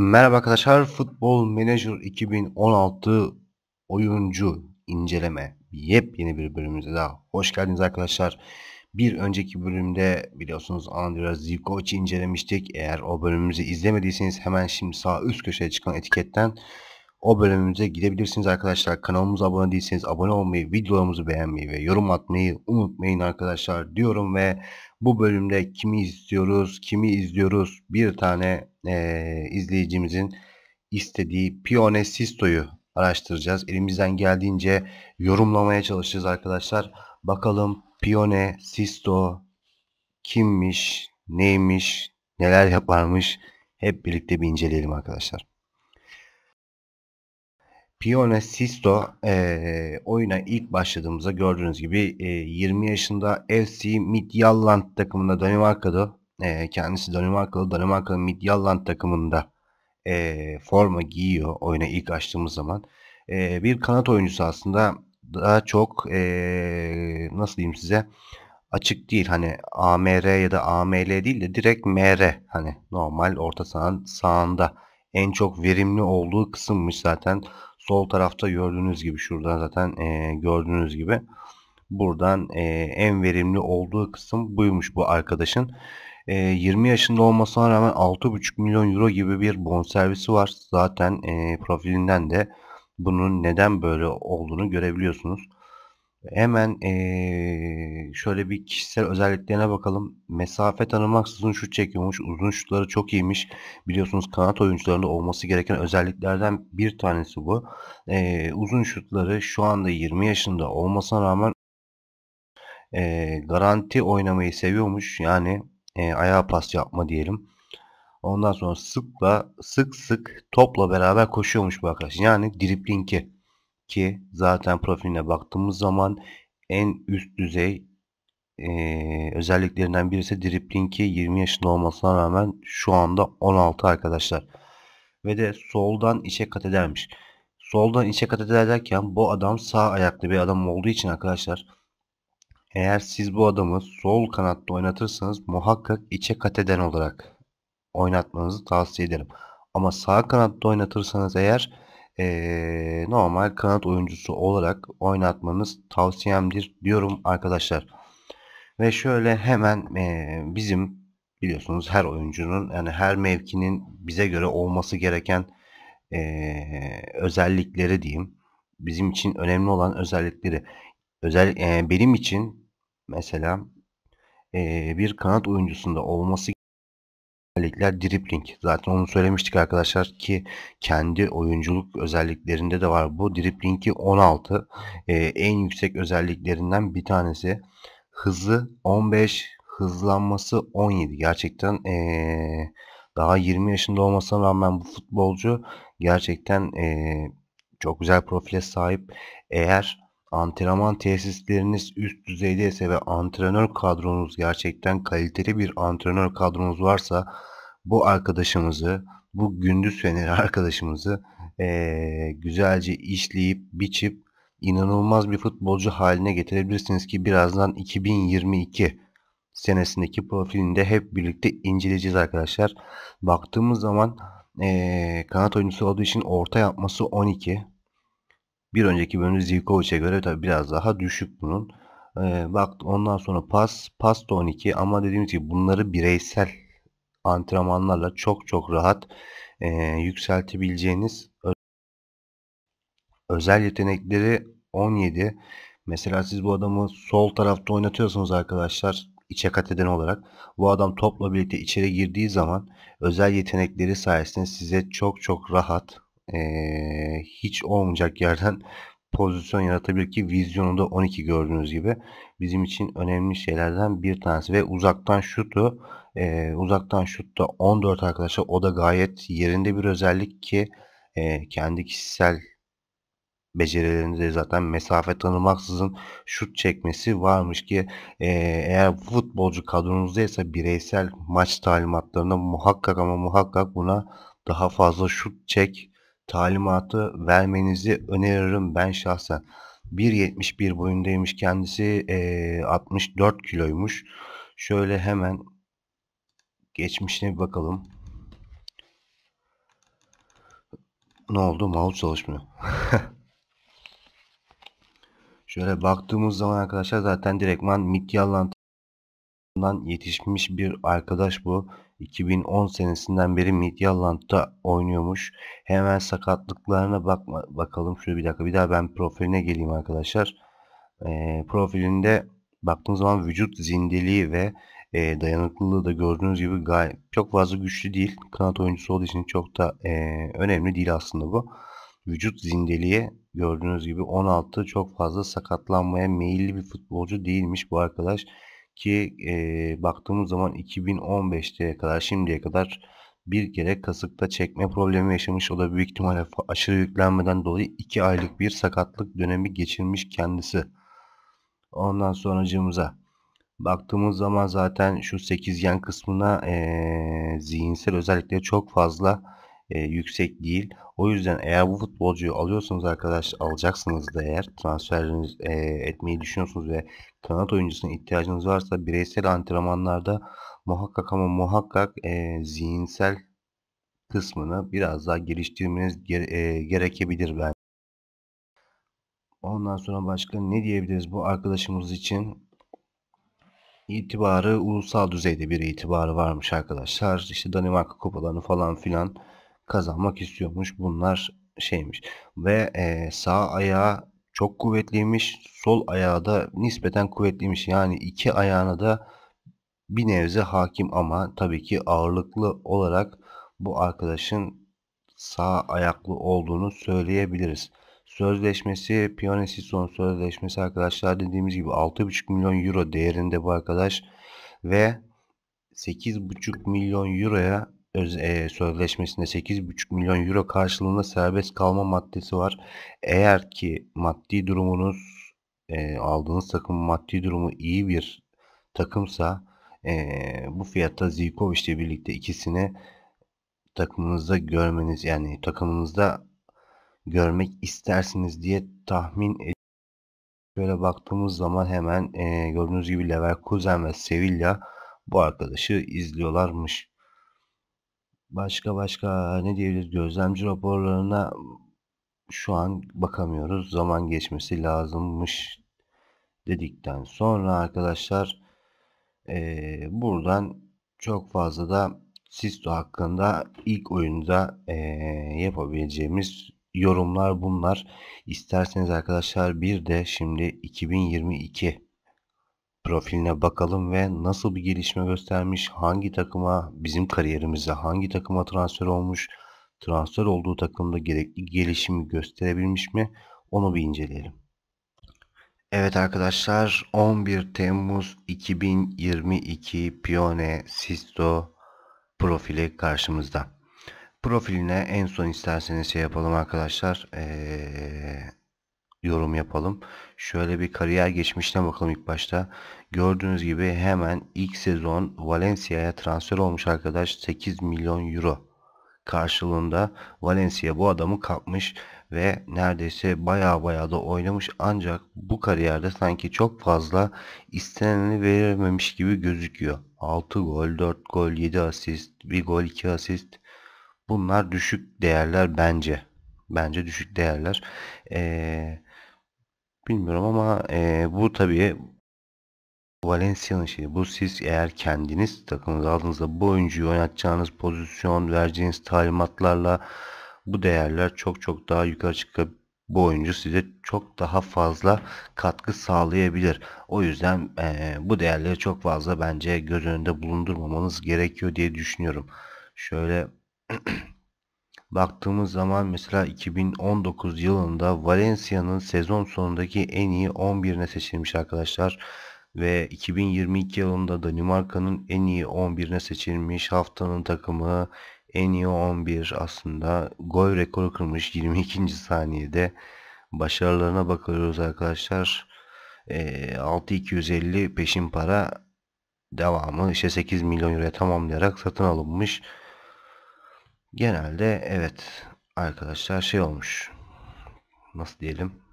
Merhaba arkadaşlar, Futbol Manager 2016 oyuncu inceleme yepyeni bir bölümümüze daha hoş geldiniz arkadaşlar. Bir önceki bölümde biliyorsunuz Andrea Zivkovic'i incelemiştik. Eğer o bölümümüzü izlemediyseniz hemen şimdi sağ üst köşeye çıkan etiketten o bölümümüze gidebilirsiniz arkadaşlar. Kanalımıza abone değilseniz abone olmayı, videolarımızı beğenmeyi ve yorum atmayı unutmayın arkadaşlar diyorum ve bu bölümde kimi istiyoruz, kimi izliyoruz bir tane e, izleyicimizin istediği Pione Sisto'yu araştıracağız. Elimizden geldiğince yorumlamaya çalışacağız arkadaşlar. Bakalım Pione Sisto kimmiş, neymiş, neler yaparmış hep birlikte bir inceleyelim arkadaşlar. Pione Sisto e, oyuna ilk başladığımızda gördüğünüz gibi e, 20 yaşında FC Midtjylland takımında Danimarka'da e, kendisi Danimarkalı. Danimarka'nın Midtjylland takımında e, forma giyiyor oyuna ilk açtığımız zaman. E, bir kanat oyuncusu aslında. Daha çok e, nasıl diyeyim size? Açık değil hani AMR ya da AML değil de direkt MR hani normal orta sahanın sağında en çok verimli olduğu kısımmış zaten sol tarafta gördüğünüz gibi şuradan zaten e, gördüğünüz gibi buradan e, en verimli olduğu kısım buymuş bu arkadaşın. E, 20 yaşında olmasına rağmen 6,5 milyon euro gibi bir bonservisi var. Zaten e, profilinden de bunun neden böyle olduğunu görebiliyorsunuz. Hemen ee, şöyle bir kişisel özelliklerine bakalım. Mesafe tanımaksızın şut çekiyormuş. Uzun şutları çok iyiymiş. Biliyorsunuz kanat oyuncularında olması gereken özelliklerden bir tanesi bu. E, uzun şutları şu anda 20 yaşında olmasına rağmen e, garanti oynamayı seviyormuş. Yani e, ayağa pas yapma diyelim. Ondan sonra sıkla sık sık topla beraber koşuyormuş bu arkadaş. Yani driplingi ki zaten profiline baktığımız zaman en üst düzey e, özelliklerinden birisi driplingi 20 yaşında olmasına rağmen şu anda 16 arkadaşlar. Ve de soldan içe kat edermiş. Soldan içe kat eder derken bu adam sağ ayaklı bir adam olduğu için arkadaşlar eğer siz bu adamı sol kanatta oynatırsanız muhakkak içe kat eden olarak oynatmanızı tavsiye ederim. Ama sağ kanatta oynatırsanız eğer normal kanat oyuncusu olarak oynatmanız tavsiyemdir diyorum arkadaşlar. Ve şöyle hemen bizim biliyorsunuz her oyuncunun yani her mevkinin bize göre olması gereken özellikleri diyeyim. Bizim için önemli olan özellikleri. Özel benim için mesela bir kanat oyuncusunda olması özellikler dribling. Zaten onu söylemiştik arkadaşlar ki kendi oyunculuk özelliklerinde de var. Bu driblingi 16 ee, en yüksek özelliklerinden bir tanesi. Hızı 15, hızlanması 17. Gerçekten ee, daha 20 yaşında olmasına rağmen bu futbolcu gerçekten ee, çok güzel profile sahip. Eğer antrenman tesisleriniz üst düzeydeyse ve antrenör kadronuz gerçekten kaliteli bir antrenör kadronuz varsa bu arkadaşımızı, bu gündüz feneri arkadaşımızı ee, güzelce işleyip, biçip inanılmaz bir futbolcu haline getirebilirsiniz ki birazdan 2022 senesindeki profilinde hep birlikte inceleyeceğiz arkadaşlar. Baktığımız zaman ee, kanat oyuncusu olduğu için orta yapması 12. Bir önceki bölümde Zivkovic'e göre tabi biraz daha düşük bunun. Ee, bak ondan sonra pas, pas da 12 ama dediğimiz gibi bunları bireysel antrenmanlarla çok çok rahat e, yükseltebileceğiniz özel yetenekleri 17. Mesela siz bu adamı sol tarafta oynatıyorsunuz arkadaşlar içe kat eden olarak. Bu adam topla birlikte içeri girdiği zaman özel yetenekleri sayesinde size çok çok rahat e, hiç olmayacak yerden pozisyon yaratabilir ki vizyonu da 12 gördüğünüz gibi bizim için önemli şeylerden bir tanesi. Ve uzaktan şutu e, uzaktan şutta 14 arkadaşlar o da gayet yerinde bir özellik ki e, kendi kişisel becerilerinde zaten mesafe tanımaksızın şut çekmesi varmış ki e, eğer futbolcu kadronuzdaysa bireysel maç talimatlarında muhakkak ama muhakkak buna daha fazla şut çek talimatı vermenizi öneririm ben şahsen. 1.71 boyundaymış kendisi e, 64 kiloymuş. Şöyle hemen geçmişine bir bakalım. Ne oldu? Mouse çalışmıyor. Şöyle baktığımız zaman arkadaşlar zaten direktman Midtjylland'dan yetişmiş bir arkadaş bu. 2010 senesinden beri Midtjylland'da oynuyormuş. Hemen sakatlıklarına bakma, bakalım. Şöyle bir dakika bir daha ben profiline geleyim arkadaşlar. E, profilinde baktığımız zaman vücut zindeliği ve e, dayanıklılığı da gördüğünüz gibi çok fazla güçlü değil. Kanat oyuncusu olduğu için çok da e, önemli değil aslında bu. Vücut zindeliği gördüğünüz gibi 16 çok fazla sakatlanmaya meyilli bir futbolcu değilmiş bu arkadaş. Ki e, baktığımız zaman 2015'te kadar şimdiye kadar bir kere kasıkta çekme problemi yaşamış. O da büyük ihtimalle aşırı yüklenmeden dolayı 2 aylık bir sakatlık dönemi geçirmiş kendisi. Ondan sonracığımıza baktığımız zaman zaten şu sekizgen kısmına e, zihinsel özellikleri çok fazla e, yüksek değil. O yüzden eğer bu futbolcuyu alıyorsanız arkadaş alacaksınız da eğer transferiniz e, etmeyi düşünüyorsunuz ve kanat oyuncusuna ihtiyacınız varsa bireysel antrenmanlarda muhakkak ama muhakkak e, zihinsel kısmını biraz daha geliştirmeniz gere, e, gerekebilir ben. Ondan sonra başka ne diyebiliriz bu arkadaşımız için? İtibarı ulusal düzeyde bir itibarı varmış arkadaşlar. İşte Danimarka kupalarını falan filan kazanmak istiyormuş. Bunlar şeymiş. Ve e, sağ ayağı çok kuvvetliymiş. Sol ayağı da nispeten kuvvetliymiş. Yani iki ayağına da bir nebze hakim ama tabii ki ağırlıklı olarak bu arkadaşın sağ ayaklı olduğunu söyleyebiliriz. Sözleşmesi Pionesison sözleşmesi arkadaşlar dediğimiz gibi 6,5 milyon euro değerinde bu arkadaş ve 8,5 milyon euroya öz, e, sözleşmesinde 8,5 milyon euro karşılığında serbest kalma maddesi var. Eğer ki maddi durumunuz e, aldığınız takım maddi durumu iyi bir takımsa e, bu fiyatta Zivkovic ile birlikte ikisini takımınızda görmeniz yani takımınızda görmek istersiniz diye tahmin ediyorum. Şöyle baktığımız zaman hemen e, gördüğünüz gibi Leverkusen ve Sevilla bu arkadaşı izliyorlarmış. Başka başka ne diyebiliriz? Gözlemci raporlarına şu an bakamıyoruz. Zaman geçmesi lazımmış dedikten sonra arkadaşlar e, buradan çok fazla da Sisto hakkında ilk oyunda e, yapabileceğimiz yorumlar bunlar. İsterseniz arkadaşlar bir de şimdi 2022 profiline bakalım ve nasıl bir gelişme göstermiş, hangi takıma bizim kariyerimizde hangi takıma transfer olmuş, transfer olduğu takımda gerekli gelişimi gösterebilmiş mi onu bir inceleyelim. Evet arkadaşlar 11 Temmuz 2022 Pione Sisto profili karşımızda. Profiline en son isterseniz şey yapalım arkadaşlar. Ee, yorum yapalım. Şöyle bir kariyer geçmişine bakalım ilk başta. Gördüğünüz gibi hemen ilk sezon Valencia'ya transfer olmuş arkadaş 8 milyon euro karşılığında Valencia bu adamı kapmış ve neredeyse baya baya da oynamış ancak bu kariyerde sanki çok fazla isteneni verememiş gibi gözüküyor. 6 gol, 4 gol, 7 asist, 1 gol, 2 asist. Bunlar düşük değerler bence. Bence düşük değerler. Ee, bilmiyorum ama e, bu tabii Valencia'nın şeyi. Bu siz eğer kendiniz takımınızı aldığınızda bu oyuncuyu oynatacağınız pozisyon, vereceğiniz talimatlarla bu değerler çok çok daha yukarı çıkıp bu oyuncu size çok daha fazla katkı sağlayabilir. O yüzden e, bu değerleri çok fazla bence göz önünde bulundurmamanız gerekiyor diye düşünüyorum. Şöyle baktığımız zaman mesela 2019 yılında Valencia'nın sezon sonundaki en iyi 11'ine seçilmiş arkadaşlar. Ve 2022 yılında Danimarka'nın en iyi 11'ine seçilmiş haftanın takımı en iyi 11 aslında gol rekoru kırmış 22. saniyede. Başarılarına bakıyoruz arkadaşlar. E, 6250 peşin para devamı işte 8 milyon euroya tamamlayarak satın alınmış. Genelde evet arkadaşlar şey olmuş. Nasıl diyelim?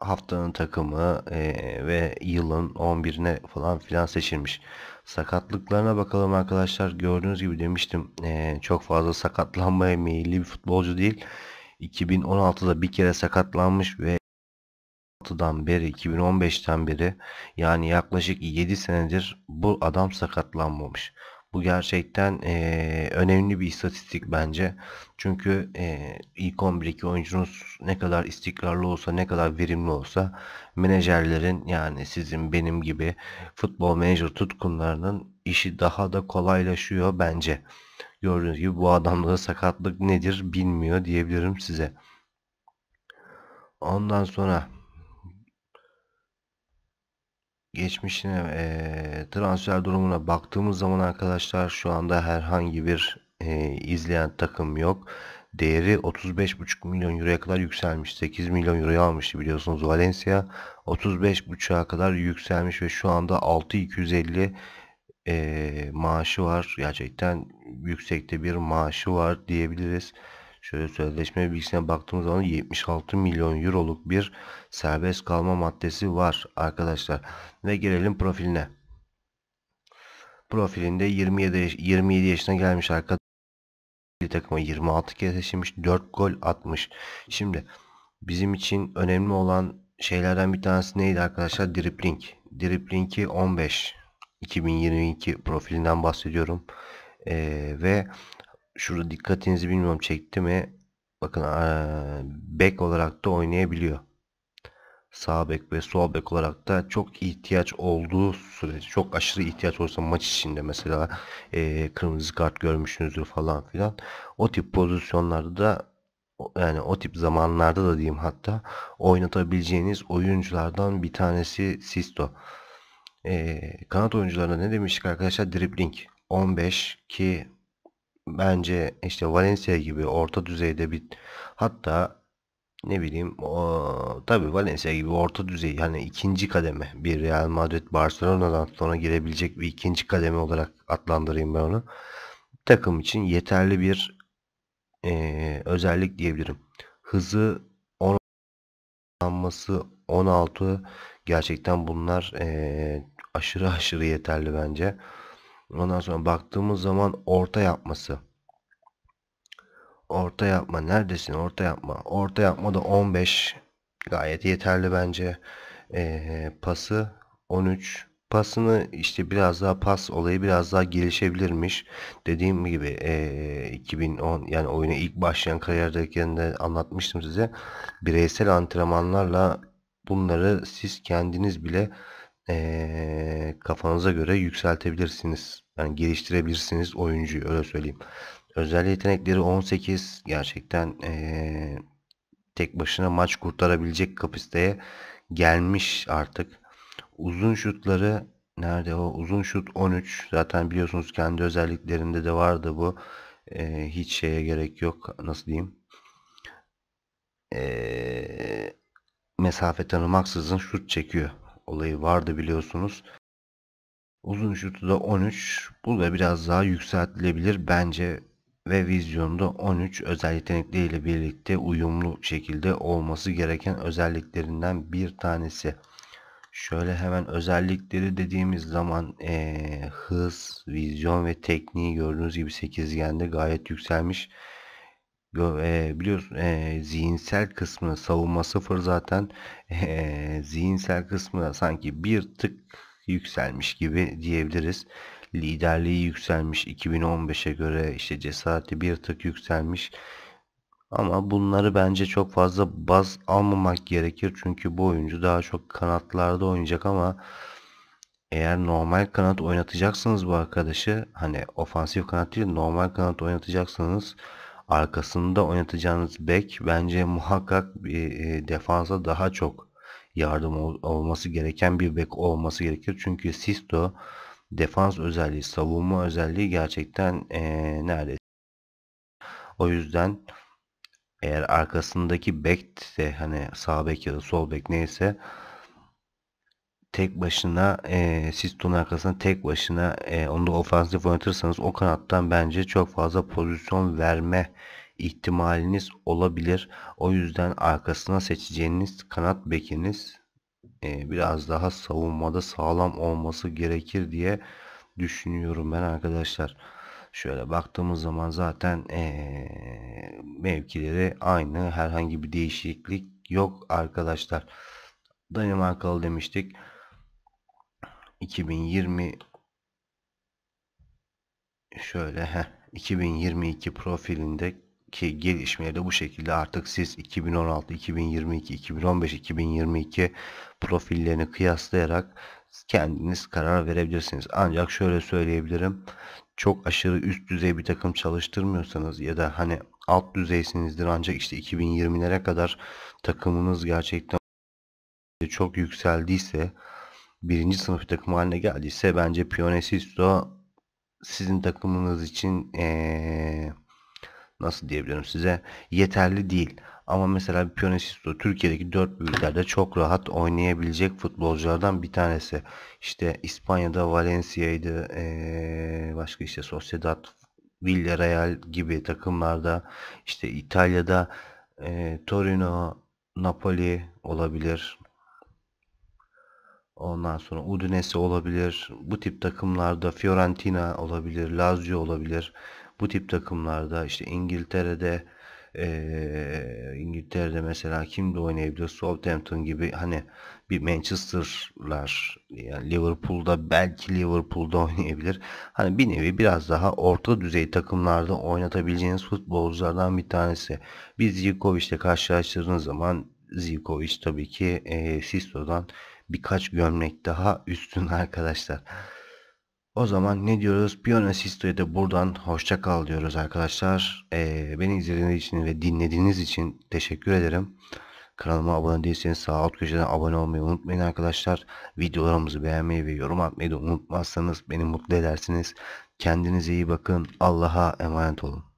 haftanın takımı e, ve yılın 11'ine falan filan seçilmiş. Sakatlıklarına bakalım arkadaşlar. Gördüğünüz gibi demiştim e, çok fazla sakatlanmaya meyilli bir futbolcu değil. 2016'da bir kere sakatlanmış ve 2016'dan beri 2015'ten beri yani yaklaşık 7 senedir bu adam sakatlanmamış. Bu gerçekten e, önemli bir istatistik bence. Çünkü e, ilk 11'deki oyuncunuz ne kadar istikrarlı olsa, ne kadar verimli olsa menajerlerin yani sizin benim gibi futbol menajer tutkunlarının işi daha da kolaylaşıyor bence. Gördüğünüz gibi bu adamda sakatlık nedir bilmiyor diyebilirim size. Ondan sonra geçmişine e, transfer durumuna baktığımız zaman arkadaşlar şu anda herhangi bir e, izleyen takım yok. Değeri 35,5 milyon euroya kadar yükselmiş. 8 milyon euroya almıştı biliyorsunuz Valencia. 35,5'a kadar yükselmiş ve şu anda 6250 e, maaşı var. Gerçekten yüksekte bir maaşı var diyebiliriz. Şöyle sözleşme bilgisine baktığımız zaman 76 milyon euroluk bir serbest kalma maddesi var arkadaşlar. Ve gelelim profiline. Profilinde 27 27 yaşına gelmiş arkadaşlar. takıma 26 kez seçilmiş, 4 gol atmış. Şimdi bizim için önemli olan şeylerden bir tanesi neydi arkadaşlar? Dribbling. Dribbling'i 15. 2022 profilinden bahsediyorum. Ee, ve şurada dikkatinizi bilmiyorum çekti mi? Bakın bek olarak da oynayabiliyor. Sağ bek ve sol bek olarak da çok ihtiyaç olduğu sürece çok aşırı ihtiyaç olsa maç içinde mesela e, kırmızı kart görmüşsünüzdür falan filan. O tip pozisyonlarda da yani o tip zamanlarda da diyeyim hatta oynatabileceğiniz oyunculardan bir tanesi Sisto. E, kanat oyuncularına ne demiştik arkadaşlar? Dribbling 15 ki bence işte Valencia gibi orta düzeyde bir hatta ne bileyim o tabii Valencia gibi orta düzey yani ikinci kademe bir Real Madrid Barcelona'dan sonra girebilecek bir ikinci kademe olarak adlandırayım ben onu. Takım için yeterli bir e, özellik diyebilirim. Hızı 10 alması 16 gerçekten bunlar e, aşırı aşırı yeterli bence. Ondan sonra baktığımız zaman orta yapması. Orta yapma. Neredesin? Orta yapma. Orta yapma da 15. Gayet yeterli bence. Ee, pası 13. Pasını işte biraz daha pas olayı biraz daha gelişebilirmiş. Dediğim gibi e, 2010 yani oyuna ilk başlayan kariyerdeyken de anlatmıştım size. Bireysel antrenmanlarla bunları siz kendiniz bile e, kafanıza göre yükseltebilirsiniz. Yani geliştirebilirsiniz oyuncuyu öyle söyleyeyim. Özel yetenekleri 18 gerçekten e, tek başına maç kurtarabilecek kapasiteye gelmiş artık. Uzun şutları nerede o? Uzun şut 13. Zaten biliyorsunuz kendi özelliklerinde de vardı bu. E, hiç şeye gerek yok. Nasıl diyeyim? E, mesafe tanımaksızın şut çekiyor olayı vardı biliyorsunuz. Uzun şutu da 13. Bu da biraz daha yükseltilebilir bence ve vizyonda 13 özel yetenekleriyle birlikte uyumlu şekilde olması gereken özelliklerinden bir tanesi. Şöyle hemen özellikleri dediğimiz zaman e, hız, vizyon ve tekniği gördüğünüz gibi sekizgende gayet yükselmiş. E, biliyorsun e, zihinsel kısmı savunma sıfır zaten e, zihinsel kısmı sanki bir tık yükselmiş gibi diyebiliriz. Liderliği yükselmiş 2015'e göre işte cesareti bir tık yükselmiş. Ama bunları bence çok fazla baz almamak gerekir. Çünkü bu oyuncu daha çok kanatlarda oynayacak ama eğer normal kanat oynatacaksınız bu arkadaşı hani ofansif kanat değil normal kanat oynatacaksınız arkasında oynatacağınız bek bence muhakkak bir e, defansa daha çok yardım ol, olması gereken bir bek olması gerekir. Çünkü Sisto defans özelliği, savunma özelliği gerçekten e, neredeyse. O yüzden eğer arkasındaki bek de hani sağ bek ya da sol bek neyse tek başına e, Sisto'nun arkasına tek başına e, onu da ofansif oynatırsanız o kanattan bence çok fazla pozisyon verme ihtimaliniz olabilir. O yüzden arkasına seçeceğiniz kanat bekiniz e, biraz daha savunmada sağlam olması gerekir diye düşünüyorum ben arkadaşlar. Şöyle baktığımız zaman zaten ee, mevkileri aynı. Herhangi bir değişiklik yok arkadaşlar. Danimarkalı demiştik. 2020 şöyle heh, 2022 profilinde ki gelişmeleri de bu şekilde artık siz 2016, 2022, 2015, 2022 profillerini kıyaslayarak kendiniz karar verebilirsiniz. Ancak şöyle söyleyebilirim. Çok aşırı üst düzey bir takım çalıştırmıyorsanız ya da hani alt düzeysinizdir ancak işte 2020'lere kadar takımınız gerçekten çok yükseldiyse birinci sınıf takım haline geldiyse bence Pionesisto sizin takımınız için ee, nasıl diyebilirim size yeterli değil. Ama mesela Pionesisto Türkiye'deki dört büyüklerde çok rahat oynayabilecek futbolculardan bir tanesi. İşte İspanya'da Valencia'ydı, ee, başka işte Sociedad, Villarreal gibi takımlarda, işte İtalya'da e, Torino, Napoli olabilir. Ondan sonra Udinese olabilir. Bu tip takımlarda Fiorentina olabilir, Lazio olabilir. Bu tip takımlarda işte İngiltere'de ee, İngiltere'de mesela kimde oynayabilir? Southampton gibi hani bir Manchester'lar yani Liverpool'da belki Liverpool'da oynayabilir. Hani bir nevi biraz daha orta düzey takımlarda oynatabileceğiniz futbolculardan bir tanesi. Biz Zivkovic'le karşılaştırdığınız zaman Zivkovic tabii ki e, Sisto'dan birkaç gömlek daha üstün arkadaşlar. O zaman ne diyoruz? Piyano Sisto'ya da buradan hoşça kal diyoruz arkadaşlar. Ee, beni izlediğiniz için ve dinlediğiniz için teşekkür ederim. Kanalıma abone değilseniz sağ alt köşeden abone olmayı unutmayın arkadaşlar. Videolarımızı beğenmeyi ve yorum atmayı da unutmazsanız beni mutlu edersiniz. Kendinize iyi bakın. Allah'a emanet olun.